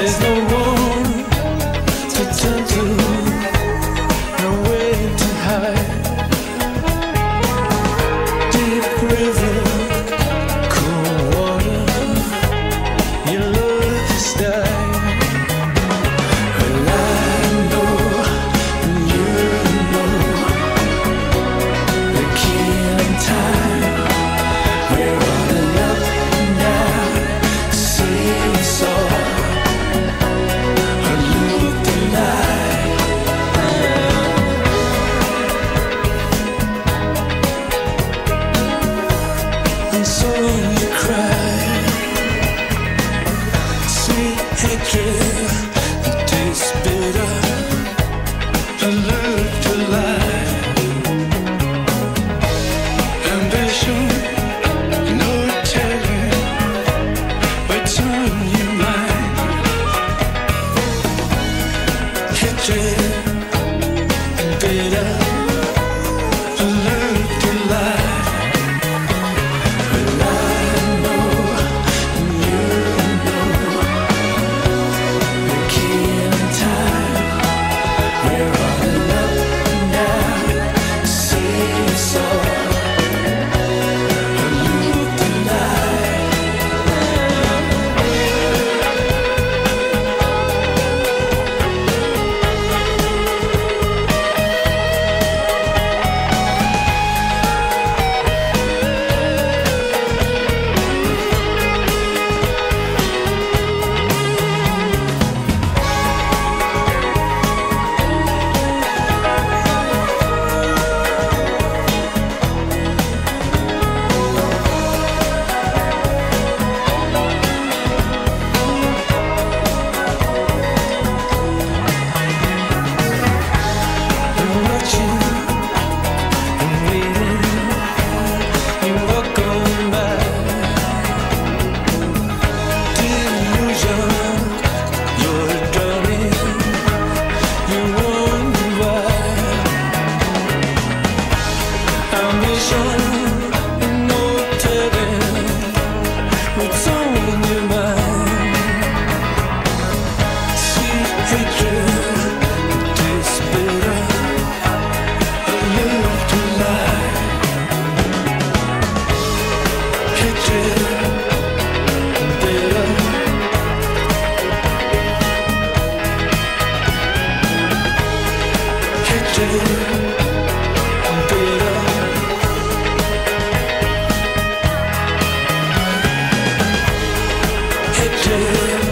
There's no drip, it tastes bitter. could do.